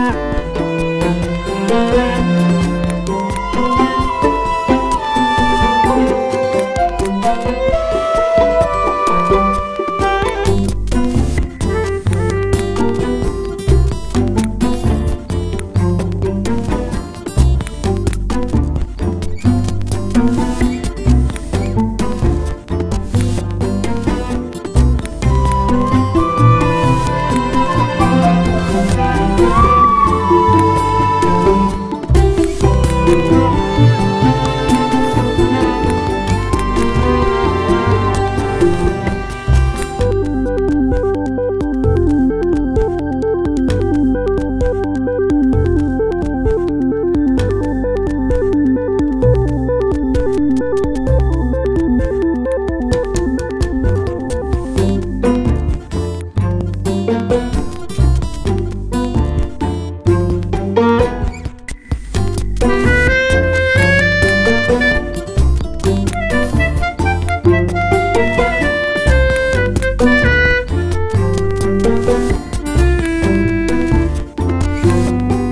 Música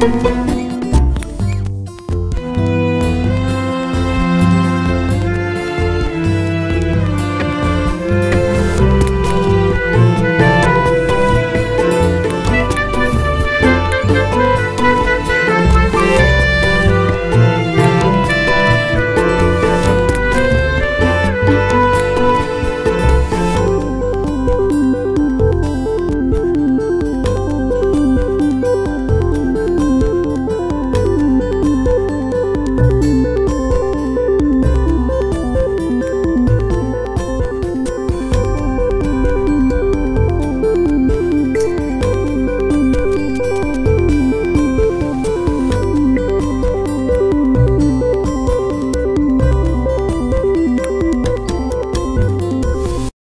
Música